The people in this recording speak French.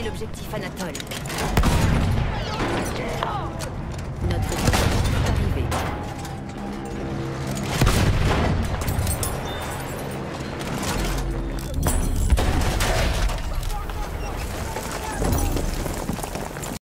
L'objectif Anatole.